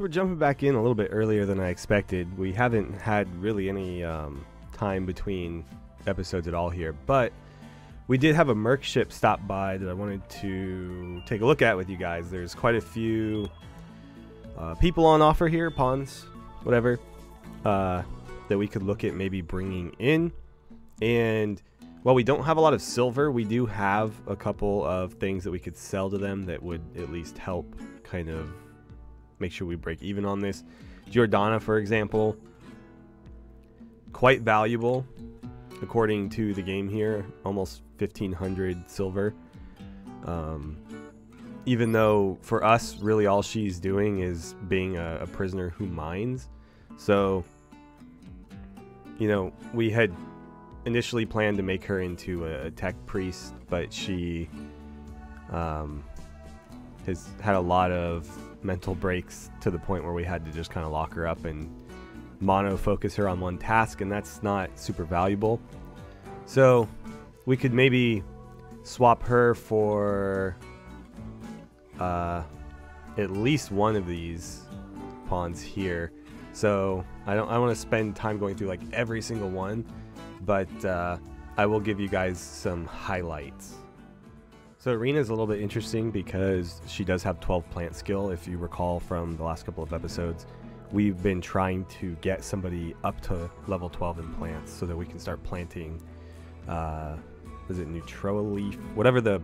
So we're jumping back in a little bit earlier than I expected. We haven't had really any um, time between episodes at all here, but we did have a Merc ship stop by that I wanted to take a look at with you guys. There's quite a few uh, people on offer here, pawns, whatever, uh, that we could look at maybe bringing in. And while we don't have a lot of silver, we do have a couple of things that we could sell to them that would at least help kind of make sure we break even on this. Giordana, for example, quite valuable according to the game here, almost 1500 silver. Um, even though for us, really all she's doing is being a, a prisoner who mines. So, you know, we had initially planned to make her into a, tech priest, but she um, has had a lot of mental breaks to the point where we had to just kind of lock her up and mono focus her on one task, and that's not super valuable. So we could maybe swap her for uh, at least one of these pawns here. So I don't I want to spend time going through like every single one, but uh, I will give you guys some highlights. So Irina is a little bit interesting because she does have 12 plant skill. If you recall from the last couple of episodes, we've been trying to get somebody up to level 12 in plants so that we can start planting. Uh, is it Neutroleaf? Whatever the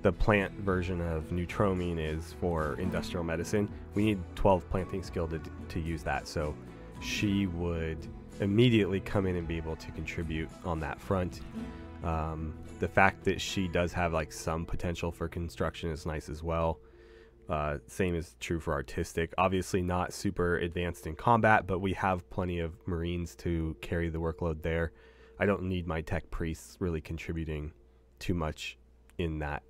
the plant version of Neutroamine is for industrial medicine. We need 12 planting skill to, to use that. So she would immediately come in and be able to contribute on that front. Um, the fact that she does have like some potential for construction is nice as well. Uh, same is true for artistic. Obviously, not super advanced in combat, but we have plenty of Marines to carry the workload there. I don't need my tech priests really contributing too much in that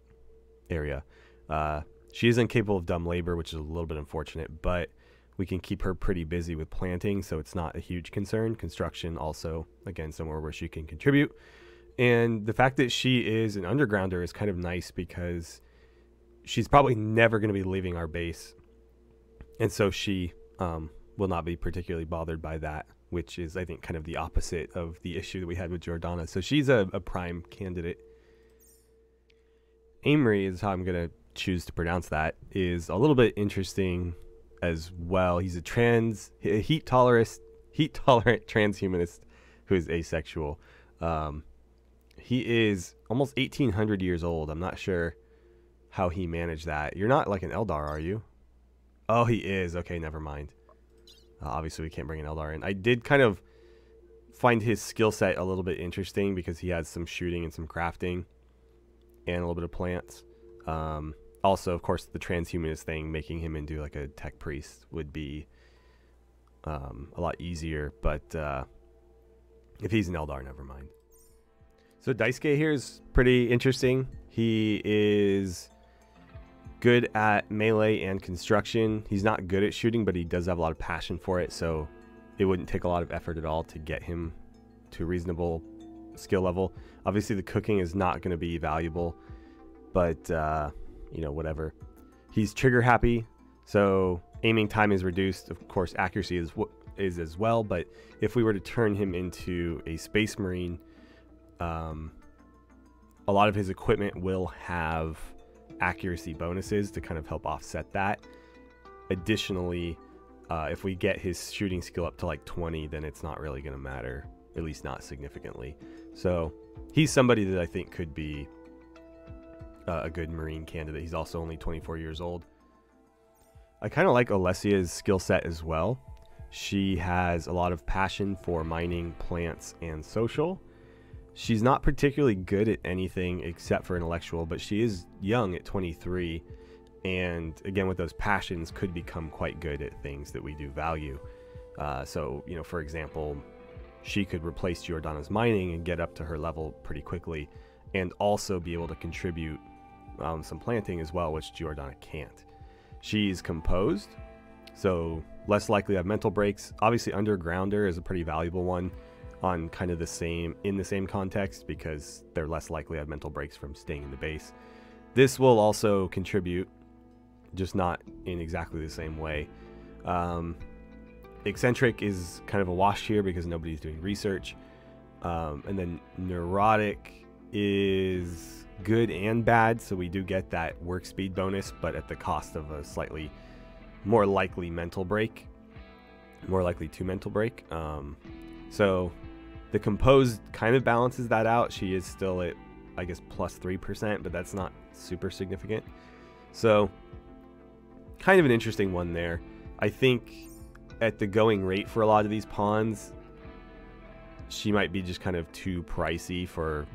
area. Uh, she is incapable of dumb labor, which is a little bit unfortunate, but we can keep her pretty busy with planting, so it's not a huge concern. Construction also, again, somewhere where she can contribute. And the fact that she is an undergrounder is kind of nice because she's probably never going to be leaving our base. And so she um, will not be particularly bothered by that, which is, I think, kind of the opposite of the issue that we had with Giordana. So she's a, a prime candidate. Amory is how I'm going to choose to pronounce that, is a little bit interesting as well. He's a trans, heat tolerant, heat tolerant transhumanist who is asexual. Um, he is almost 1800 years old. I'm not sure how he managed that. You're not like an Eldar, are you? Oh, he is. Okay, never mind. Uh, obviously, we can't bring an Eldar in. I did kind of find his skill set a little bit interesting because he has some shooting and some crafting and a little bit of plants. Um, also, of course, the transhumanist thing, making him into like a tech priest would be um, a lot easier. But uh, if he's an Eldar, never mind. So Daisuke here is pretty interesting. He is good at melee and construction. He's not good at shooting, but he does have a lot of passion for it, so it wouldn't take a lot of effort at all to get him to a reasonable skill level. Obviously, the cooking is not going to be valuable, but uh, you know, whatever. He's trigger happy, so aiming time is reduced. Of course, accuracy is is as well. But if we were to turn him into a space marine, um, a lot of his equipment will have accuracy bonuses to kind of help offset that. Additionally, uh, if we get his shooting skill up to like 20, then it's not really going to matter, at least not significantly. So he's somebody that I think could be uh, a good Marine candidate. He's also only 24 years old. I kind of like Alessia's skill set as well. She has a lot of passion for mining, plants, and social. She's not particularly good at anything except for intellectual, but she is young at 23. And again, with those passions, could become quite good at things that we do value. Uh, so, you know, for example, she could replace Giordana's mining and get up to her level pretty quickly, and also be able to contribute um, some planting as well, which Giordana can't. She's composed, so less likely to have mental breaks. Obviously, Undergrounder is a pretty valuable one on kind of the same in the same context because they're less likely to have mental breaks from staying in the base. This will also contribute, just not in exactly the same way. Um, eccentric is kind of a wash here because nobody's doing research. Um, and then neurotic is good and bad, so we do get that work speed bonus, but at the cost of a slightly more likely mental break. More likely to mental break. Um, so the composed kind of balances that out. She is still at, I guess, plus 3%, but that's not super significant. So, kind of an interesting one there. I think at the going rate for a lot of these pawns, she might be just kind of too pricey for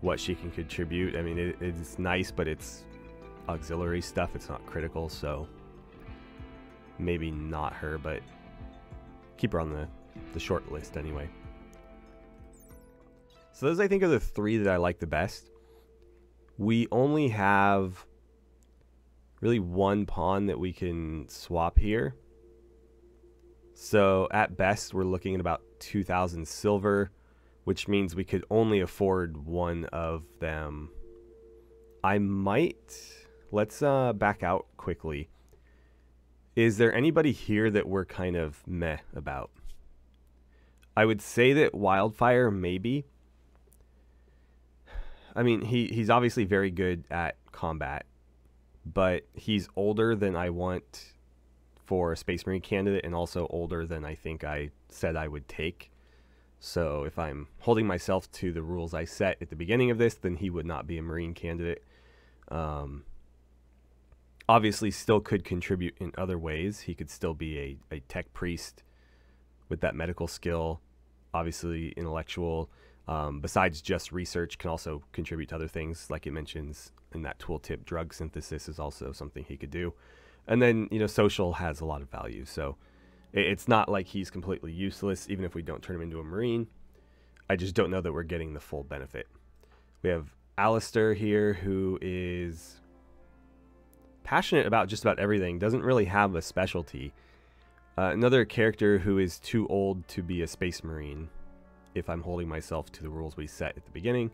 what she can contribute. I mean, it, it's nice, but it's auxiliary stuff. It's not critical, so maybe not her, but keep her on the, the short list anyway. So those I think are the three that I like the best. We only have really one pawn that we can swap here. So at best, we're looking at about 2,000 silver, which means we could only afford one of them. I might... Let's uh, back out quickly. Is there anybody here that we're kind of meh about? I would say that Wildfire, maybe. I mean, he, he's obviously very good at combat, but he's older than I want for a Space Marine candidate and also older than I think I said I would take. So if I'm holding myself to the rules I set at the beginning of this, then he would not be a Marine candidate. Um, obviously still could contribute in other ways. He could still be a, a tech priest with that medical skill, obviously intellectual. Um, besides just research, can also contribute to other things, like it mentions in that tooltip. Drug synthesis is also something he could do, and then you know social has a lot of value. So it's not like he's completely useless, even if we don't turn him into a marine. I just don't know that we're getting the full benefit. We have Alistair here, who is passionate about just about everything, doesn't really have a specialty. Uh, another character who is too old to be a space marine, if I'm holding myself to the rules we set at the beginning.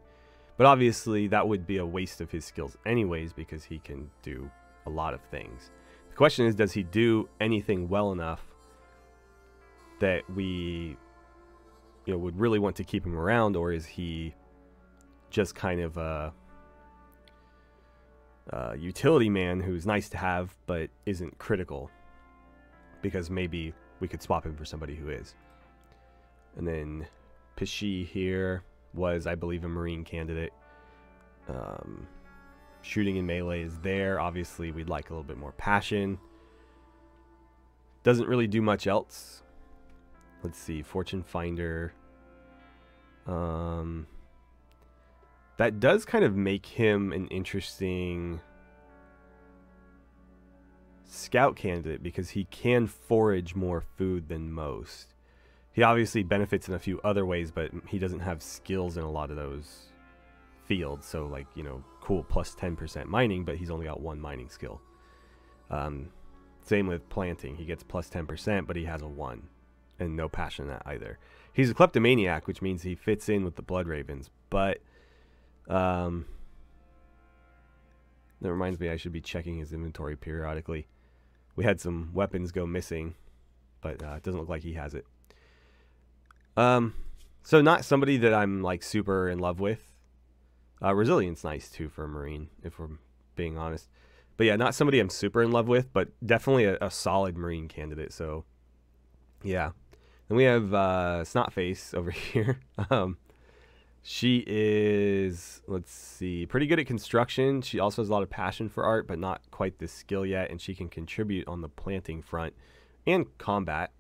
But obviously, that would be a waste of his skills, anyways, because he can do a lot of things. The question is, does he do anything well enough that we you know would really want to keep him around, or is he just kind of a uh, utility man who's nice to have but isn't critical because maybe we could swap him for somebody who is. And then Pishi here was, I believe, a Marine candidate. Um, shooting in melee is there. Obviously, we'd like a little bit more passion. Doesn't really do much else. Let's see, Fortune Finder. Um, that does kind of make him an interesting scout candidate because he can forage more food than most. He obviously benefits in a few other ways, but he doesn't have skills in a lot of those fields. So, like, you know, cool, plus 10% mining, but he's only got one mining skill. Um, same with planting. He gets plus 10%, but he has a 1 and no passion in that either. He's a kleptomaniac, which means he fits in with the Blood Ravens, but um, that reminds me, I should be checking his inventory periodically. We had some weapons go missing, but uh, it doesn't look like he has it. Um, so not somebody that I'm like super in love with. Uh, resilience nice too for a marine, if we're being honest. But yeah, not somebody I'm super in love with, but definitely a, a solid marine candidate. So yeah. Then we have uh, Snotface over here. um, she is, let's see, pretty good at construction. She also has a lot of passion for art, but not quite the skill yet. And she can contribute on the planting front and combat.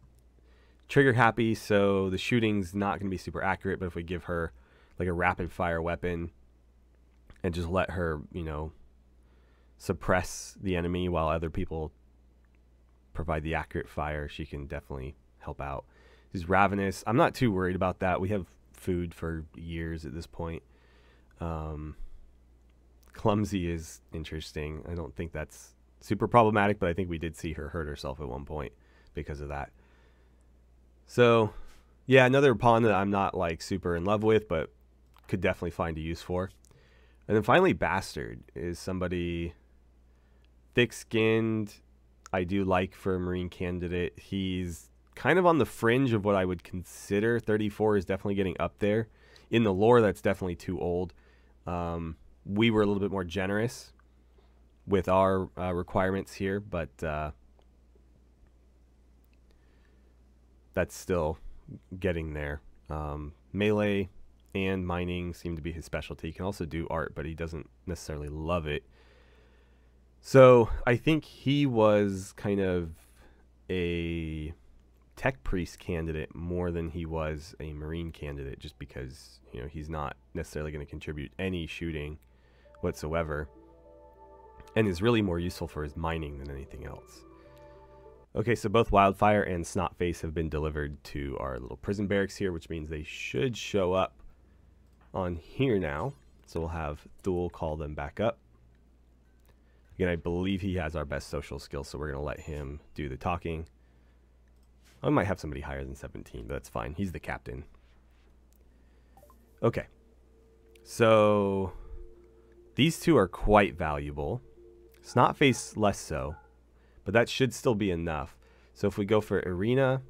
Trigger happy, so the shooting's not going to be super accurate. But if we give her like a rapid fire weapon and just let her, you know, suppress the enemy while other people provide the accurate fire, she can definitely help out. She's ravenous. I'm not too worried about that. We have food for years at this point. Um, clumsy is interesting. I don't think that's super problematic, but I think we did see her hurt herself at one point because of that. So, yeah, another pawn that I'm not like super in love with, but could definitely find a use for. And then finally, Bastard is somebody thick skinned. I do like for a Marine candidate. He's kind of on the fringe of what I would consider. 34 is definitely getting up there. In the lore, that's definitely too old. Um, we were a little bit more generous with our uh, requirements here, but uh, that's still getting there. Um, melee and mining seem to be his specialty. He can also do art, but he doesn't necessarily love it. So I think he was kind of a tech priest candidate more than he was a marine candidate, just because you know he's not necessarily going to contribute any shooting whatsoever, and is really more useful for his mining than anything else. Okay, so both Wildfire and Snotface have been delivered to our little prison barracks here, which means they should show up on here now. So we'll have Thule call them back up. Again, I believe he has our best social skills, so we're going to let him do the talking. I might have somebody higher than 17, but that's fine. He's the captain. Okay. So these two are quite valuable. Snotface less so, but that should still be enough. So if we go for Irina,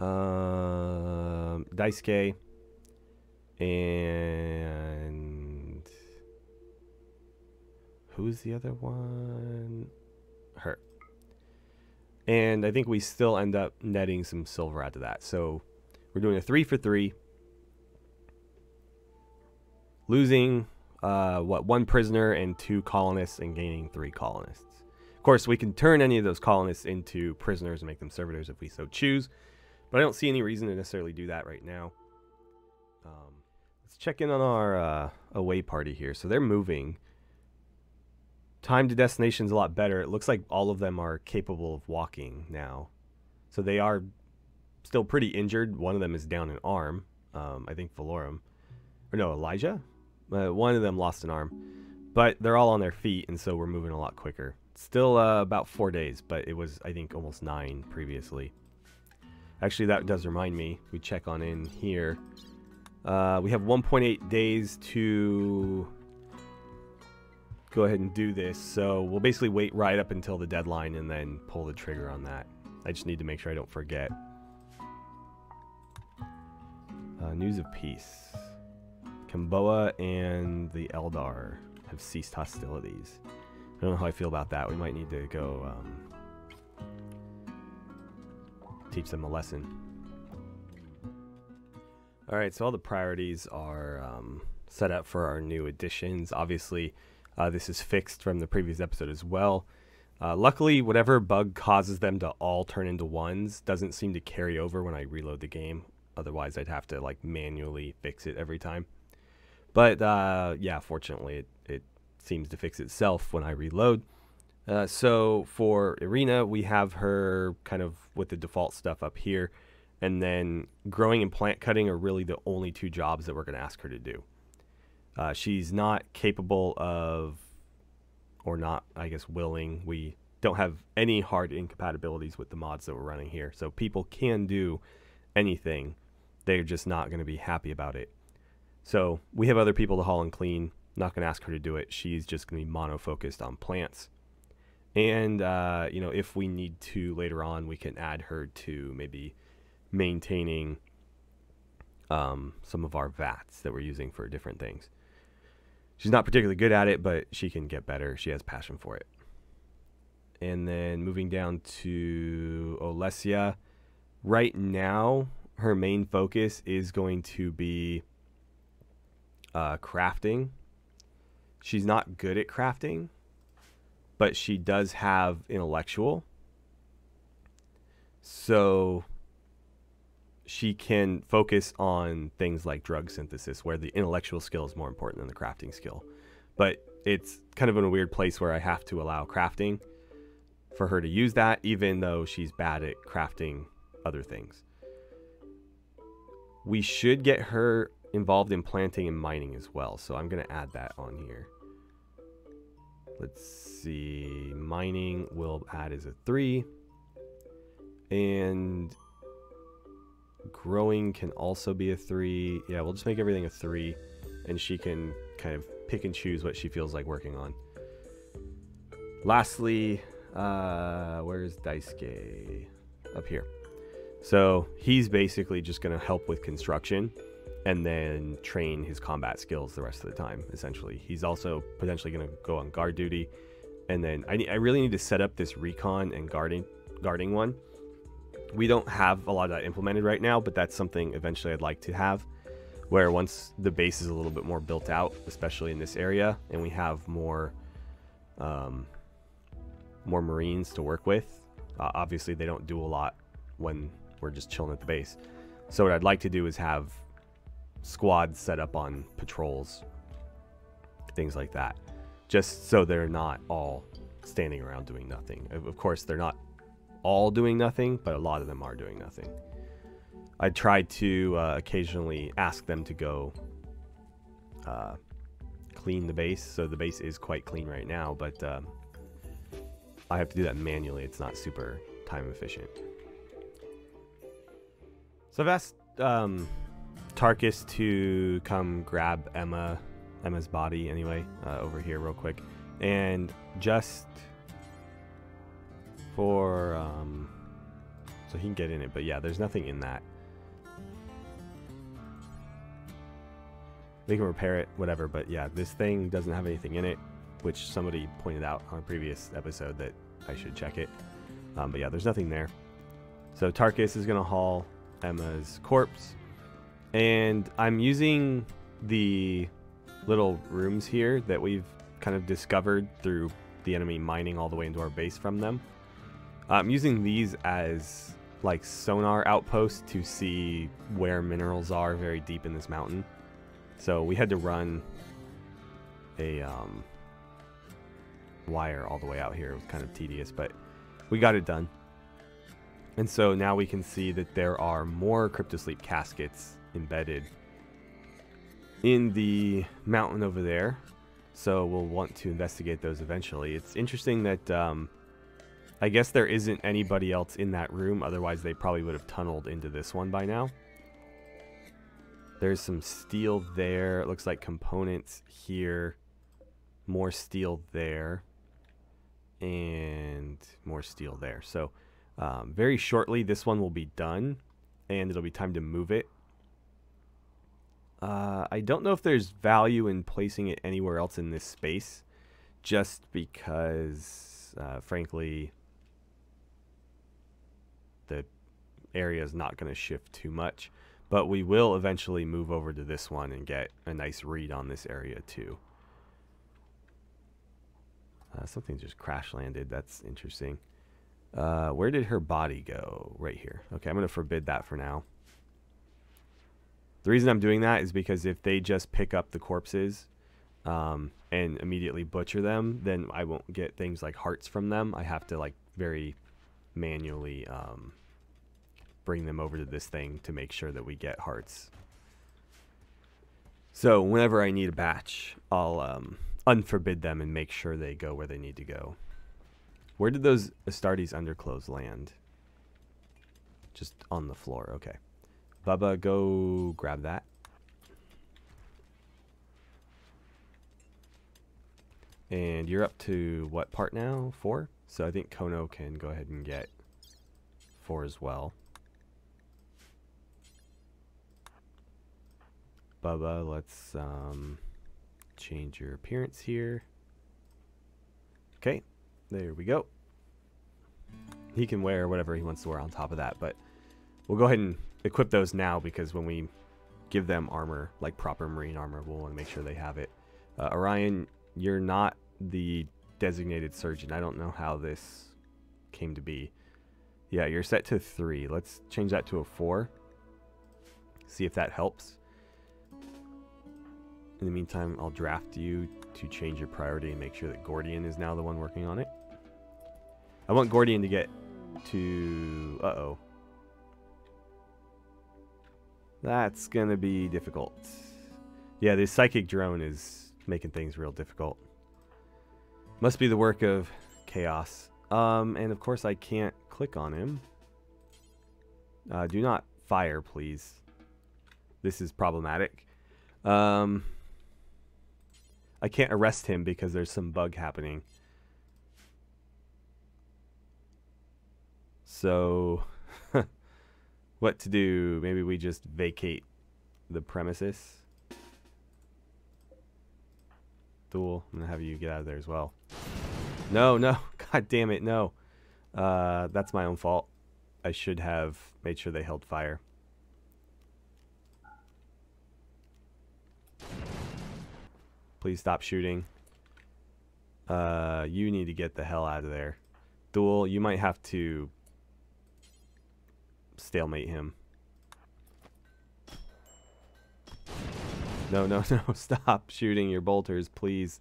um, Daisuke, and who's the other one? And I think we still end up netting some silver out of that. So we're doing a three for three. Losing, uh, what, one prisoner and two colonists and gaining three colonists. Of course, we can turn any of those colonists into prisoners and make them servitors if we so choose. But I don't see any reason to necessarily do that right now. Um, let's check in on our uh, away party here. So they're moving. Time to destination is a lot better. It looks like all of them are capable of walking now. So they are still pretty injured. One of them is down an arm. Um, I think Valorum. Or no, Elijah? Uh, one of them lost an arm. But they're all on their feet, and so we're moving a lot quicker. Still uh, about four days, but it was, I think, almost nine previously. Actually, that does remind me. We check on in here. Uh, we have 1.8 days to go ahead and do this. So we'll basically wait right up until the deadline and then pull the trigger on that. I just need to make sure I don't forget. Uh, news of peace. Kamboa and the Eldar have ceased hostilities. I don't know how I feel about that. We might need to go um, teach them a lesson. All right, so all the priorities are um, set up for our new additions. Obviously, uh, this is fixed from the previous episode as well. Uh, luckily, whatever bug causes them to all turn into ones doesn't seem to carry over when I reload the game. Otherwise, I'd have to like manually fix it every time. But uh, yeah, fortunately, it, it seems to fix itself when I reload. Uh, so for Irina, we have her kind of with the default stuff up here. And then growing and plant cutting are really the only two jobs that we're going to ask her to do. Uh, she's not capable of, or not, I guess, willing. We don't have any hard incompatibilities with the mods that we're running here. So people can do anything. They're just not going to be happy about it. So we have other people to haul and clean. Not going to ask her to do it. She's just going to be mono focused on plants. And, uh, you know, if we need to later on, we can add her to maybe maintaining um, some of our vats that we're using for different things. She's not particularly good at it, but she can get better. She has passion for it. And then moving down to Olesia, right now, her main focus is going to be uh, crafting. She's not good at crafting, but she does have intellectual. So she can focus on things like drug synthesis, where the intellectual skill is more important than the crafting skill. But it's kind of in a weird place where I have to allow crafting for her to use that, even though she's bad at crafting other things. We should get her involved in planting and mining as well, so I'm going to add that on here. Let's see. Mining will add as a 3. And growing can also be a three. Yeah, we'll just make everything a three, and she can kind of pick and choose what she feels like working on. Lastly, Uh, where's Daisuke? Up here. So he's basically just going to help with construction and then train his combat skills the rest of the time, essentially. He's also potentially going to go on guard duty. And then I, I really need to set up this recon and guarding guarding one. We don't have a lot of that implemented right now, but that's something eventually I'd like to have. Where once the base is a little bit more built out, especially in this area, and we have more um, more Marines to work with. Uh, obviously, they don't do a lot when we're just chilling at the base. So what I'd like to do is have squads set up on patrols, things like that, just so they're not all standing around doing nothing. Of course, they're not all doing nothing, but a lot of them are doing nothing. I tried to uh, occasionally ask them to go uh, clean the base, so the base is quite clean right now, but um, I have to do that manually. It's not super time efficient. So I've asked um, Tarkus to come grab Emma, Emma's body anyway, uh, over here real quick, and just for um, so he can get in it. But yeah, there's nothing in that. They can repair it, whatever. But yeah, this thing doesn't have anything in it, which somebody pointed out on a previous episode that I should check it. Um, but yeah, there's nothing there. So Tarkus is gonna haul Emma's corpse and I'm using the little rooms here that we've kind of discovered through the enemy mining all the way into our base from them. I'm using these as like sonar outposts to see where minerals are very deep in this mountain. So we had to run a um, wire all the way out here. It was kind of tedious, but we got it done. And so now we can see that there are more cryptosleep caskets embedded in the mountain over there. So we'll want to investigate those eventually. It's interesting that um, I guess there isn't anybody else in that room. Otherwise, they probably would have tunneled into this one by now. There's some steel there. It looks like components here. More steel there. And more steel there. So um, very shortly, this one will be done. And it'll be time to move it uh, I don't know if there's value in placing it anywhere else in this space, just because, uh, frankly, the area is not going to shift too much. But we will eventually move over to this one and get a nice read on this area too. Uh, something just crash landed. That's interesting. Uh, where did her body go? Right here. Okay, I'm going to forbid that for now. The reason I'm doing that is because if they just pick up the corpses um, and immediately butcher them, then I won't get things like hearts from them. I have to like very manually um, bring them over to this thing to make sure that we get hearts. So whenever I need a batch, I'll um, unforbid them and make sure they go where they need to go. Where did those Astartes underclothes land? Just on the floor. Okay. Bubba, go grab that. And you're up to what part now? Four? So I think Kono can go ahead and get four as well. Bubba, let's um, change your appearance here. Okay, there we go. He can wear whatever he wants to wear on top of that, but we'll go ahead and equip those now because when we give them armor, like proper marine armor, we'll want to make sure they have it. Uh, Orion, you're not the designated surgeon. I don't know how this came to be. Yeah, you're set to three. Let's change that to a four. See if that helps. In the meantime, I'll draft you to change your priority and make sure that Gordian is now the one working on it. I want Gordian to get to... Uh-oh. That's going to be difficult. Yeah, this psychic drone is making things real difficult. Must be the work of chaos. Um, and of course I can't click on him. Uh, do not fire, please. This is problematic. Um, I can't arrest him because there's some bug happening. So, what to do? Maybe we just vacate the premises. Thule. I'm gonna have you get out of there as well. No, no. God damn it, no. Uh, that's my own fault. I should have made sure they held fire. Please stop shooting. Uh, you need to get the hell out of there. Thule, you might have to stalemate him. No, no, no. Stop shooting your bolters, please.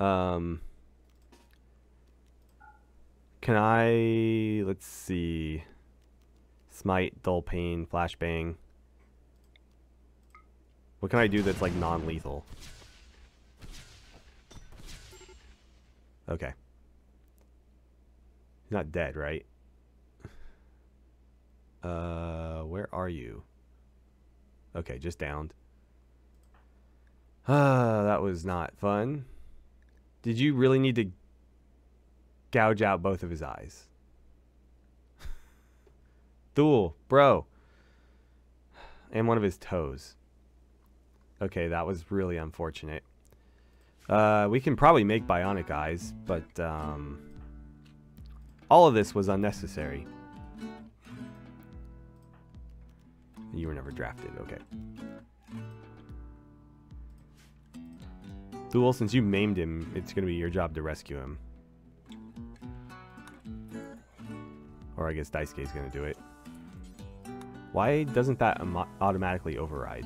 Um, can I... Let's see. Smite, Dull Pain, Flashbang. What can I do that's, like, non-lethal? Okay. He's not dead, right? Uh, where are you? Okay, just downed. Ah, that was not fun. Did you really need to gouge out both of his eyes? Thule, bro. And one of his toes. Okay, that was really unfortunate. Uh, we can probably make bionic eyes, but um, all of this was unnecessary. You were never drafted, okay. Thule, since you maimed him, it's going to be your job to rescue him. Or I guess Daisuke is going to do it. Why doesn't that automatically override?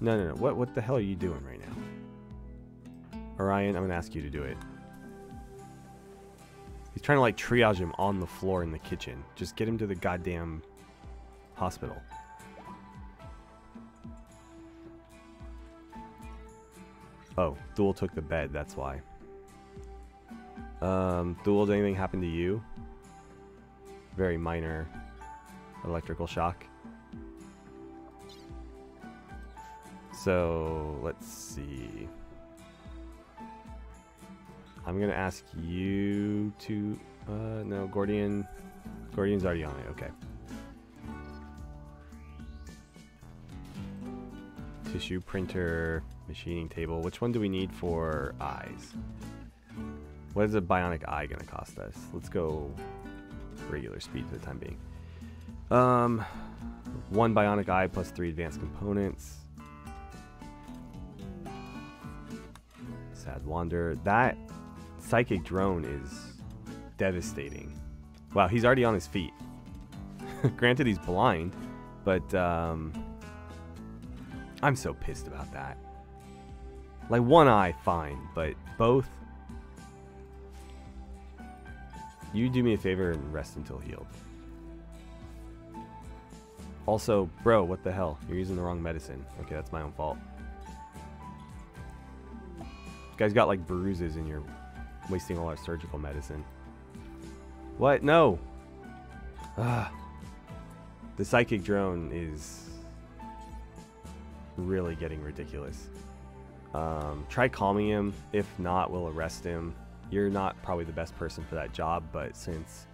No, no, no. What, what the hell are you doing right now? Orion, I'm going to ask you to do it. He's trying to like triage him on the floor in the kitchen. Just get him to the goddamn hospital. Oh, Thule took the bed, that's why. Um, Thule, did anything happen to you? Very minor electrical shock. So, let's see. I'm gonna ask you to, uh, no, Gordian, Gordian's already on it, okay. Tissue printer, Machining table. Which one do we need for eyes? What is a bionic eye going to cost us? Let's go regular speed for the time being. Um, one bionic eye plus three advanced components. Sad Wander. That psychic drone is devastating. Wow, he's already on his feet. Granted, he's blind, but um, I'm so pissed about that. Like one eye, fine, but both. You do me a favor and rest until healed. Also, bro, what the hell? You're using the wrong medicine. Okay, that's my own fault. You guys got like bruises and you're wasting all our surgical medicine. What? No! Ah. The psychic drone is really getting ridiculous. Um, try calming him. If not, we'll arrest him. You're not probably the best person for that job, but since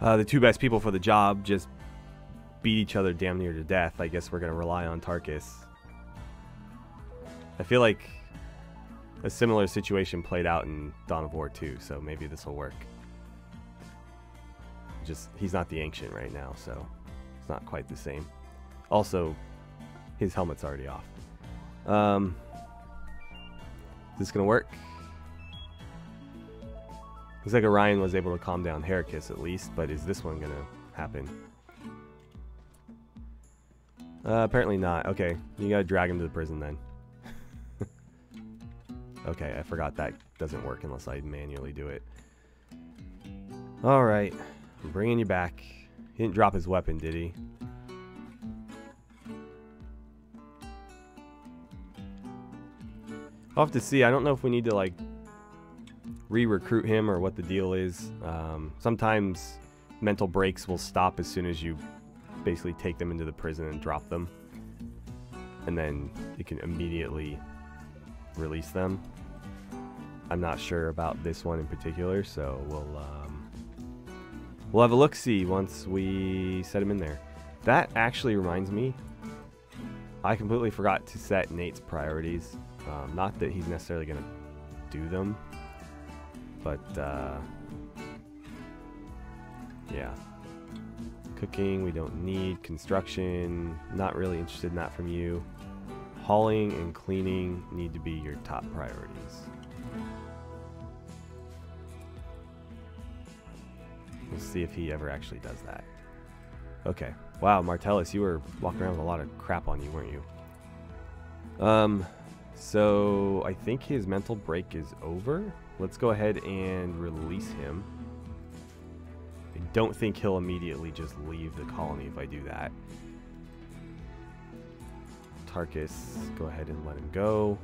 uh, the two best people for the job just beat each other damn near to death, I guess we're going to rely on Tarkus. I feel like a similar situation played out in Dawn of War 2, so maybe this will work. Just, he's not the Ancient right now, so it's not quite the same. Also, his helmet's already off. Um, this gonna work? Looks like Orion was able to calm down Heracus at least, but is this one gonna happen? Uh, apparently not. Okay, you gotta drag him to the prison then. okay, I forgot that doesn't work unless I manually do it. Alright, I'm bringing you back. He didn't drop his weapon, did he? I'll have to see. I don't know if we need to like re-recruit him or what the deal is. Um, sometimes mental breaks will stop as soon as you basically take them into the prison and drop them. And then you can immediately release them. I'm not sure about this one in particular, so we'll um, we'll have a look see once we set him in there. That actually reminds me, I completely forgot to set Nate's priorities. Um, not that he's necessarily going to do them, but uh, yeah. Cooking, we don't need. Construction, not really interested in that from you. Hauling and cleaning need to be your top priorities. We'll see if he ever actually does that. Okay. Wow, Martellus, you were walking around with a lot of crap on you, weren't you? Um, so I think his mental break is over. Let's go ahead and release him. I don't think he'll immediately just leave the colony if I do that. Tarkus, go ahead and let him go.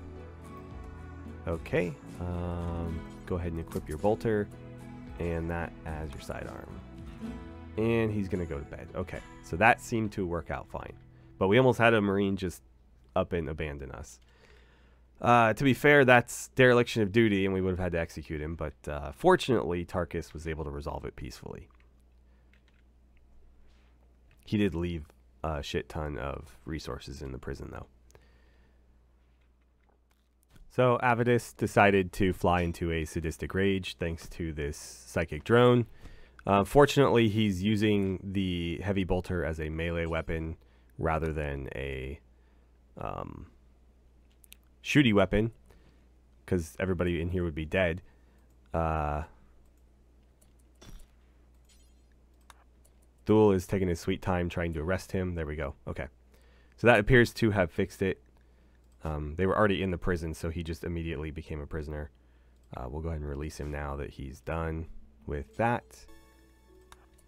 Okay. Um, go ahead and equip your bolter and that as your sidearm. And he's going to go to bed. Okay. So that seemed to work out fine. But we almost had a Marine just up and abandon us. Uh, to be fair, that's dereliction of duty, and we would have had to execute him. But uh, fortunately, Tarkus was able to resolve it peacefully. He did leave a shit ton of resources in the prison, though. So Avitus decided to fly into a sadistic rage thanks to this psychic drone. Uh, fortunately, he's using the heavy bolter as a melee weapon rather than a um, shooty weapon, because everybody in here would be dead. Uh, Thule is taking his sweet time trying to arrest him. There we go. Okay. So that appears to have fixed it. Um, they were already in the prison, so he just immediately became a prisoner. Uh, we'll go ahead and release him now that he's done with that.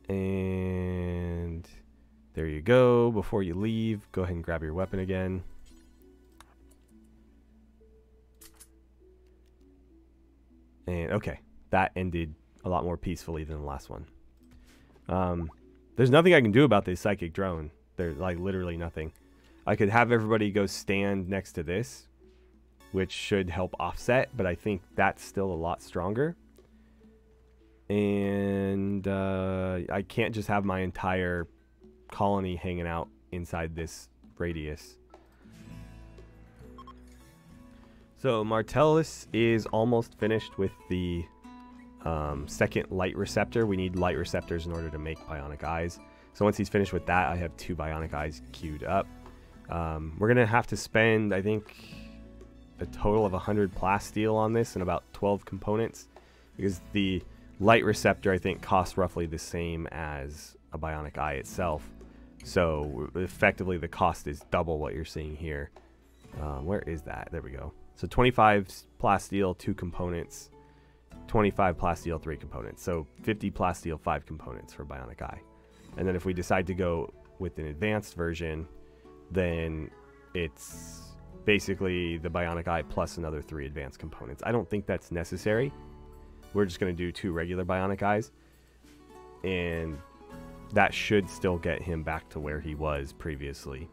And there you go. Before you leave, go ahead and grab your weapon again. And okay, that ended a lot more peacefully than the last one. Um, there's nothing I can do about this psychic drone. There's like literally nothing. I could have everybody go stand next to this, which should help offset, but I think that's still a lot stronger. And uh, I can't just have my entire colony hanging out inside this radius. So Martellus is almost finished with the um, second light receptor. We need light receptors in order to make bionic eyes. So once he's finished with that, I have two bionic eyes queued up. Um, we're going to have to spend, I think, a total of 100 plasteel on this and about 12 components because the light receptor, I think, costs roughly the same as a bionic eye itself. So effectively, the cost is double what you're seeing here. Um, where is that? There we go. So 25 plasteel, two components. 25 plasteel, three components. So 50 plasteel, five components for bionic eye. And then if we decide to go with an advanced version, then it's basically the bionic eye plus another three advanced components. I don't think that's necessary. We're just going to do two regular bionic eyes. And that should still get him back to where he was previously.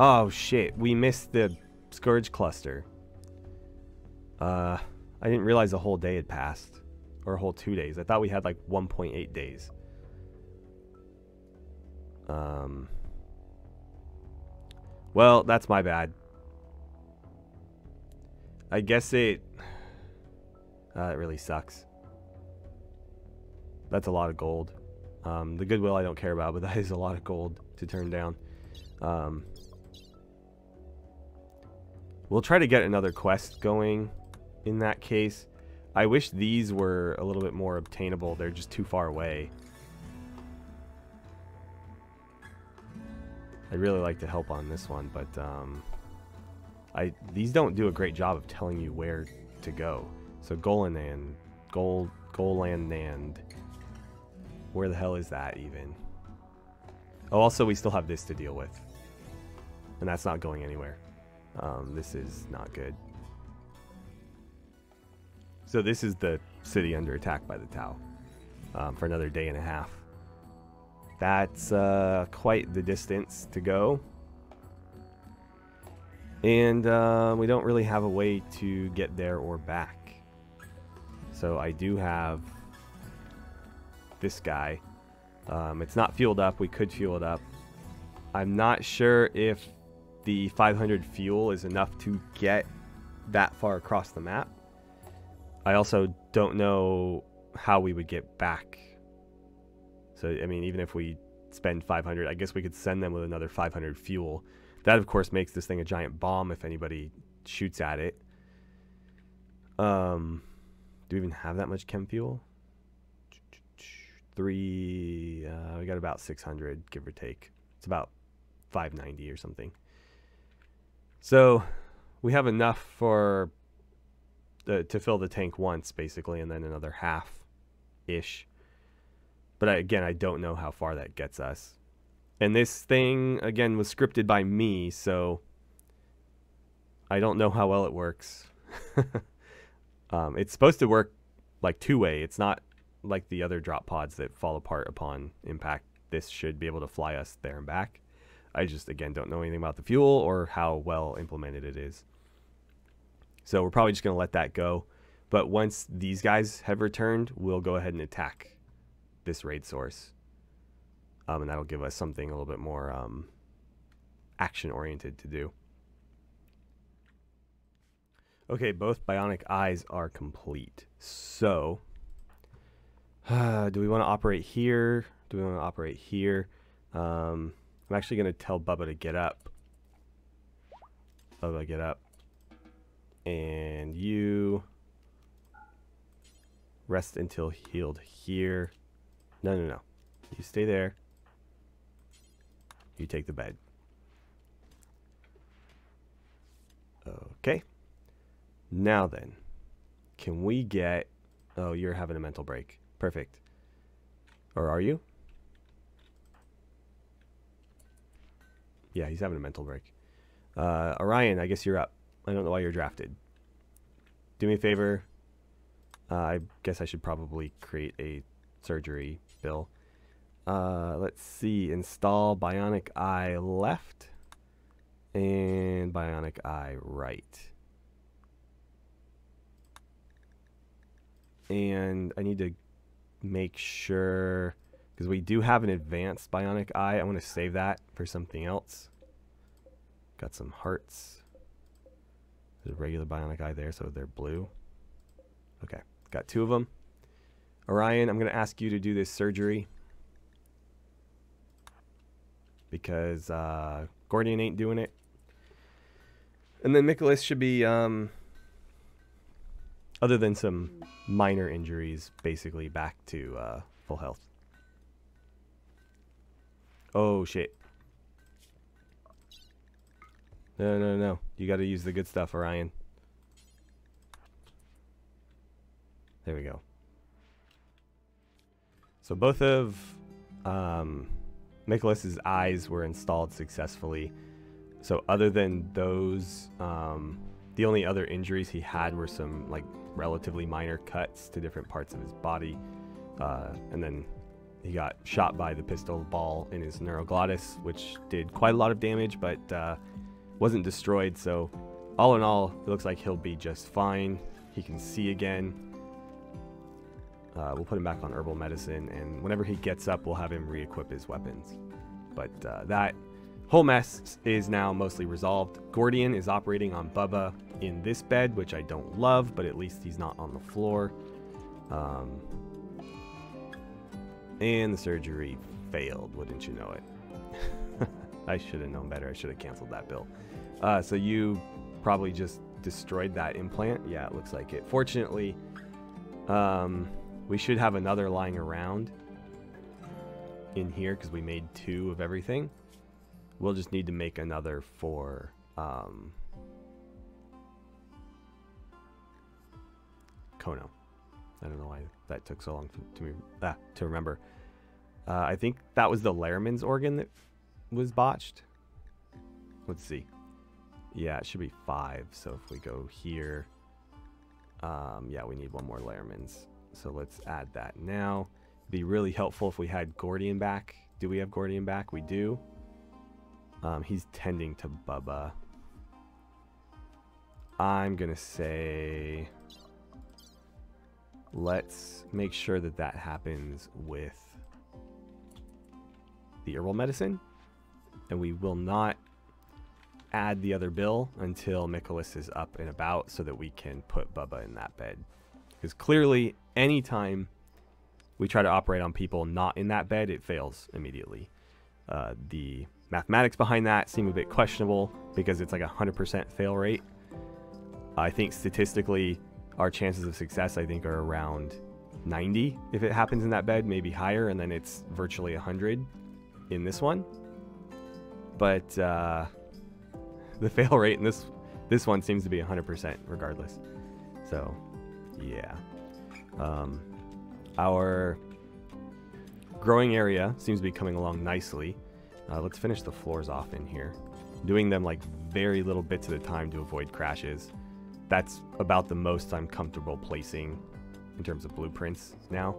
Oh shit, we missed the Scourge cluster. Uh, I didn't realize a whole day had passed. Or a whole two days. I thought we had like 1.8 days. Um, well, that's my bad. I guess it... Uh, it really sucks. That's a lot of gold. Um, the Goodwill I don't care about, but that is a lot of gold to turn down. Um, we'll try to get another quest going in that case. I wish these were a little bit more obtainable. They're just too far away. I'd really like to help on this one, but um, I these don't do a great job of telling you where to go. So Golanand, Gold, Golanand, where the hell is that even? Oh, also we still have this to deal with, and that's not going anywhere. Um, this is not good. So this is the city under attack by the Tau um, for another day and a half. That's uh, quite the distance to go. And uh, we don't really have a way to get there or back. So I do have this guy. Um, it's not fueled up. We could fuel it up. I'm not sure if the 500 fuel is enough to get that far across the map. I also don't know how we would get back. So, I mean, even if we spend 500, I guess we could send them with another 500 fuel. That, of course, makes this thing a giant bomb if anybody shoots at it. Um, do we even have that much chem fuel? Three, uh, we got about 600, give or take. It's about 590 or something. So we have enough for the, to fill the tank once, basically, and then another half ish. But I, again, I don't know how far that gets us. And this thing, again, was scripted by me, so I don't know how well it works. um, it's supposed to work like two way. It's not like the other drop pods that fall apart upon impact. This should be able to fly us there and back. I just, again, don't know anything about the fuel or how well implemented it is. So we're probably just going to let that go. But once these guys have returned, we'll go ahead and attack this raid source. Um, and that'll give us something a little bit more um, action oriented to do. Okay, both bionic eyes are complete. So, uh, do we want to operate here? Do we want to operate here? Um, I'm actually going to tell Bubba to get up. Bubba, get up. And you rest until healed here. No, no, no. You stay there. You take the bed. Okay. Now then, can we get... Oh, you're having a mental break. Perfect. Or are you? Yeah, he's having a mental break. Uh, Orion, I guess you're up. I don't know why you're drafted. Do me a favor. Uh, I guess I should probably create a surgery bill. Uh, let's see. Install Bionic Eye left and Bionic Eye right. And I need to make sure because we do have an advanced bionic eye. I want to save that for something else. Got some hearts. There's a regular bionic eye there, so they're blue. Okay, got two of them. Orion, I'm going to ask you to do this surgery. Because uh, Gordian ain't doing it. And then Nicholas should be, um, other than some minor injuries, basically back to uh, full health. Oh, shit. No, no, no. You got to use the good stuff, Orion. There we go. So both of um, Nicholas's eyes were installed successfully. So other than those, um, the only other injuries he had were some like relatively minor cuts to different parts of his body, uh, and then he got shot by the pistol ball in his neuroglottis, which did quite a lot of damage, but uh, wasn't destroyed. So, all in all, it looks like he'll be just fine. He can see again. Uh, we'll put him back on herbal medicine, and whenever he gets up, we'll have him re-equip his weapons. But uh, that whole mess is now mostly resolved. Gordian is operating on Bubba in this bed, which I don't love, but at least he's not on the floor. Um, and the surgery failed, wouldn't you know it? I should have known better. I should have canceled that bill. Uh, so you probably just destroyed that implant. Yeah, it looks like it. Fortunately, um, we should have another lying around in here because we made two of everything. We'll just need to make another for um, Kono. I don't know why that took so long to, me ah, to remember. Uh, I think that was the Larraman's organ that was botched. Let's see. Yeah, it should be five. So if we go here, um, yeah, we need one more Larraman's. So let's add that now. It'd be really helpful if we had Gordian back Do we have Gordian back? We do. Um, he's tending to Bubba. I'm going to say let's make sure that that happens with the herbal medicine. And we will not add the other bill until Mikolas is up and about so that we can put Bubba in that bed. Because clearly, anytime we try to operate on people not in that bed, it fails immediately. Uh, the mathematics behind that seem a bit questionable because it's like a 100% fail rate. I think statistically, our chances of success, I think, are around 90 if it happens in that bed, maybe higher, and then it's virtually 100 in this one. But uh, the fail rate in this this one seems to be 100% regardless. So, yeah. Um, our growing area seems to be coming along nicely. Uh, let's finish the floors off in here. Doing them like very little bits at a time to avoid crashes. That's about the most I'm comfortable placing in terms of blueprints now.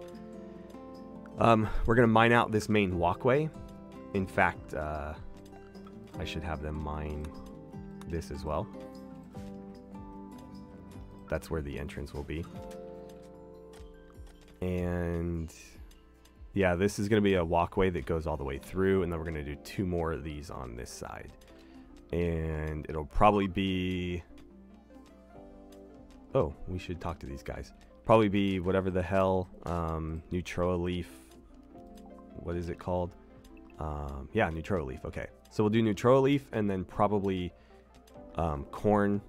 Um, we're going to mine out this main walkway. In fact, uh, I should have them mine this as well. That's where the entrance will be. And yeah, this is going to be a walkway that goes all the way through, and then we're going to do two more of these on this side. And it'll probably be... Oh, we should talk to these guys. Probably be whatever the hell, um, Neutroa leaf. What is it called? Um, yeah, Neutroa leaf. Okay. So we'll do Neutroa leaf and then probably um, corn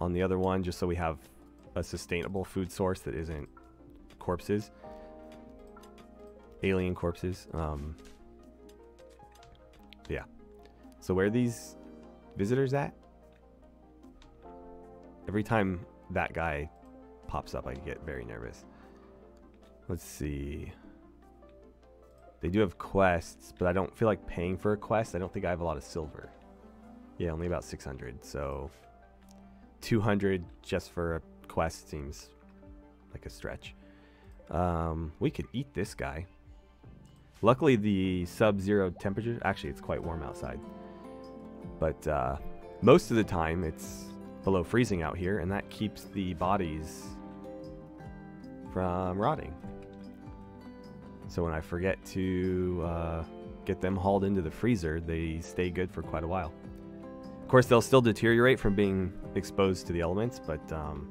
on the other one, just so we have a sustainable food source that isn't corpses, alien corpses. Um, yeah. So where are these visitors at? Every time that guy pops up, I get very nervous. Let's see. They do have quests, but I don't feel like paying for a quest. I don't think I have a lot of silver. Yeah, only about 600. So 200 just for a quest seems like a stretch. Um, we could eat this guy. Luckily, the sub-zero temperature... Actually, it's quite warm outside. But uh, most of the time, it's below freezing out here, and that keeps the bodies from rotting. So when I forget to uh, get them hauled into the freezer, they stay good for quite a while. Of course, they'll still deteriorate from being exposed to the elements, but um,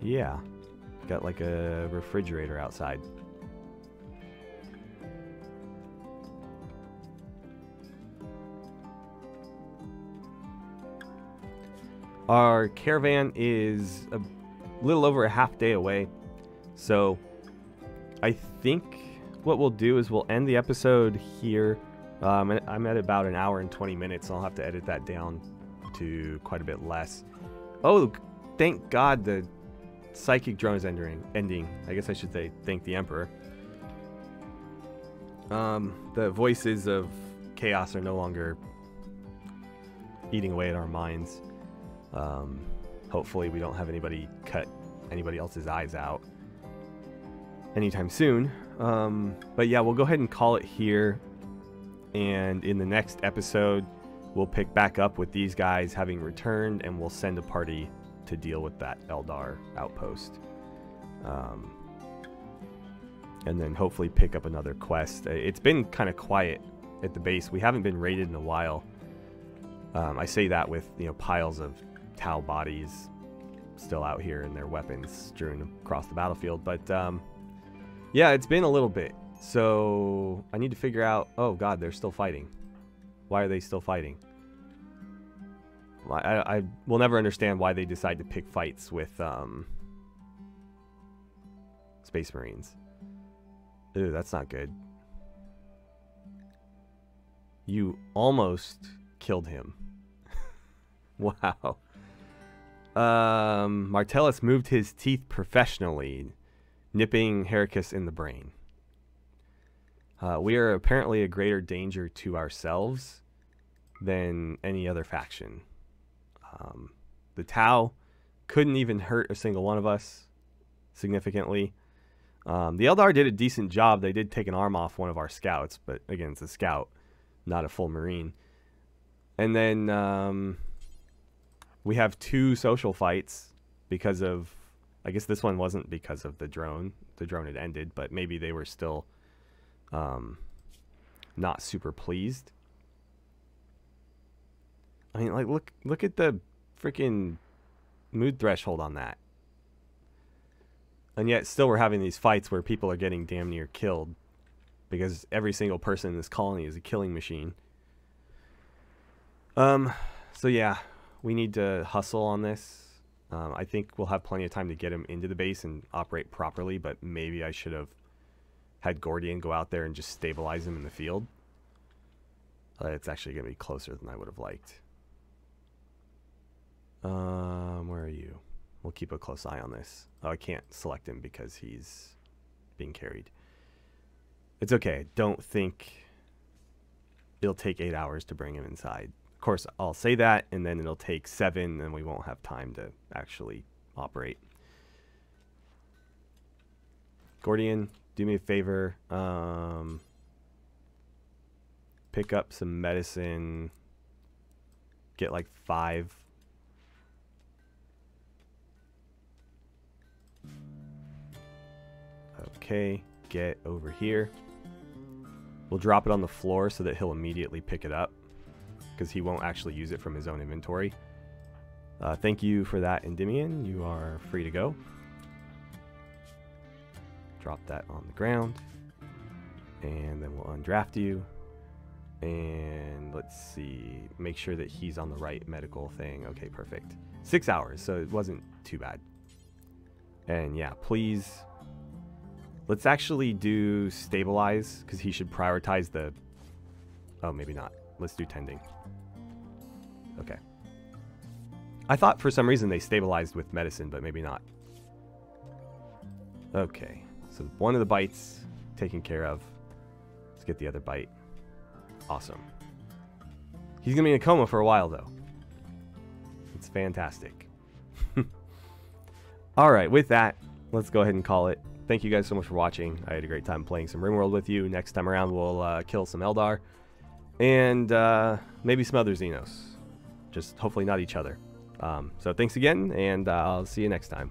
yeah, got like a refrigerator outside. Our caravan is a little over a half day away, so I think what we'll do is we'll end the episode here. Um, I'm at about an hour and 20 minutes. I'll have to edit that down to quite a bit less. Oh, thank God the psychic drone is ending. Ending. I guess I should say thank the Emperor. Um, the voices of chaos are no longer eating away at our minds. Um, hopefully, we don't have anybody cut anybody else's eyes out anytime soon. Um, but yeah, we'll go ahead and call it here. And in the next episode, we'll pick back up with these guys having returned, and we'll send a party to deal with that Eldar outpost. Um, and then hopefully pick up another quest. It's been kind of quiet at the base. We haven't been raided in a while. Um, I say that with you know piles of Tau bodies still out here and their weapons strewn across the battlefield. But um, yeah, it's been a little bit. So I need to figure out. Oh God, they're still fighting. Why are they still fighting? I, I will never understand why they decide to pick fights with um, Space Marines. Ooh, that's not good. You almost killed him. wow. Um, Martellus moved his teeth professionally nipping Heracus in the brain. Uh, we are apparently a greater danger to ourselves than any other faction. Um, the Tau couldn't even hurt a single one of us significantly. Um, the Eldar did a decent job. They did take an arm off one of our scouts, but again, it's a scout, not a full Marine. And then um, we have two social fights because of. I guess this one wasn't because of the drone. The drone had ended, but maybe they were still um, not super pleased. I mean, like look look at the freaking mood threshold on that. And yet still we're having these fights where people are getting damn near killed because every single person in this colony is a killing machine. Um so yeah, we need to hustle on this. Um, I think we'll have plenty of time to get him into the base and operate properly, but maybe I should have had Gordian go out there and just stabilize him in the field. Uh, it's actually going to be closer than I would have liked. Um, where are you? We'll keep a close eye on this. Oh, I can't select him because he's being carried. It's okay. Don't think it'll take eight hours to bring him inside. Of course, I'll say that, and then it'll take seven, and we won't have time to actually operate. Gordian, do me a favor. Um, pick up some medicine. Get like five Okay, get over here. We'll drop it on the floor so that he'll immediately pick it up because he won't actually use it from his own inventory. Uh, thank you for that, Endymion. You are free to go. Drop that on the ground. And then we'll undraft you. And let's see. Make sure that he's on the right medical thing. Okay, perfect. Six hours, so it wasn't too bad. And yeah, please Let's actually do stabilize because he should prioritize the. Oh, maybe not. Let's do tending. Okay. I thought for some reason they stabilized with medicine, but maybe not. Okay, so one of the bites taken care of. Let's get the other bite. Awesome. He's going to be in a coma for a while, though. It's fantastic. All right, with that, let's go ahead and call it thank you guys so much for watching. I had a great time playing some RimWorld with you. Next time around, we'll uh, kill some Eldar. And uh, maybe some other Xenos. Just hopefully not each other. Um, so thanks again, and uh, I'll see you next time.